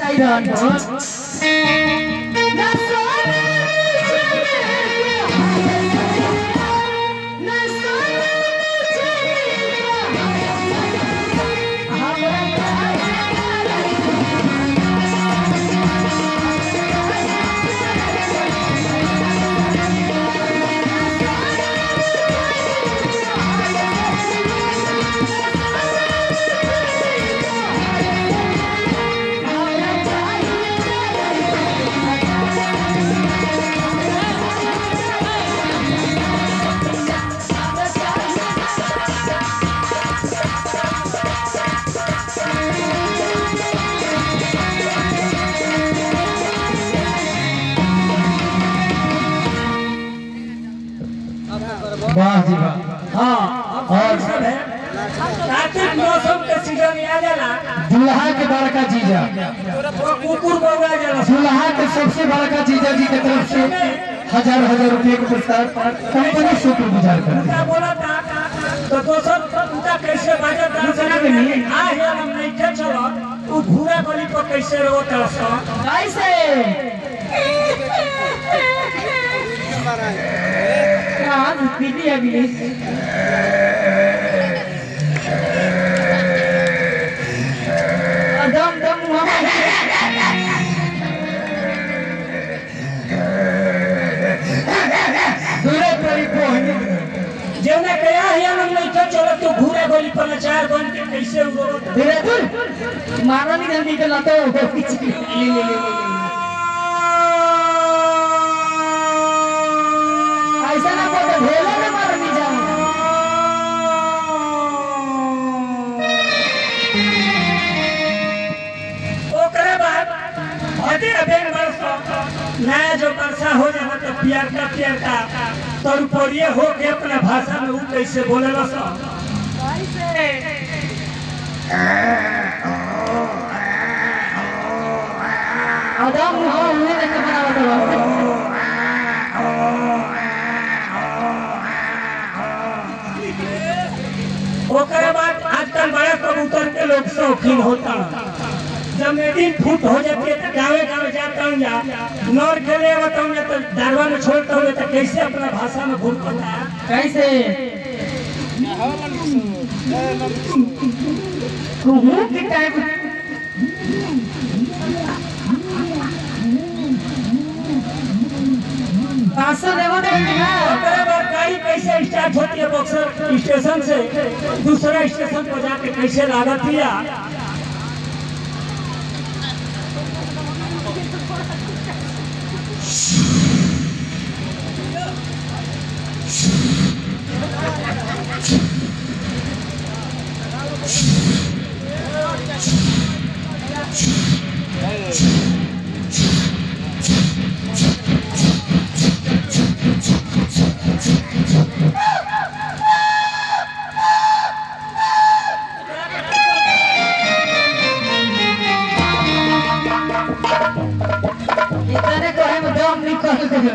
Hayran मौसम के season आ जाला दुल्हा के बड़का जीजा वो कुकुर बौआ जाला दुल्हा के सबसे बड़का जीजा जी की तरफ से हजार हजार रुपए के पुरस्कार कंपनी शुक्र गुजार कर उनका बोला था तो दोसर उनका कैसे बजट दूसरा में नहीं आ है हम नहीं के चलो वो भूरा गली पर कैसे रोत रहा कैसे हाँ पीली अगली हम नहीं के चलो तो भूरा गली पर चार बन के कैसे रोत धीरे दूर मारा नहीं जल्दी के लाते हो ले ले ले ऐसा ना बोलो ढेला में मार नहीं जाओ ओकरे बाद अबेर वर्षा। नया जो वर्षा हो जाए तो प्यार का प्यार का। तो हो के अपना भाषा। कैसे बोले सो आदम उन्हें देख बना बताओ ओकरे बाद आजकल बड़ा कबूतर के लोग शौकीन होता। जब दिन फूट हो जाती है तो गाँव गाँव जाता हूँ या। नौर के लिए हूँ या तो दारवा में छोड़ता हूँ तो कैसे अपना भाषा में भूल पता है? कैसे? स्टार्ट होती है बॉक्सर स्टेशन से दूसरा स्टेशन पर जाके कैसे लागत है 有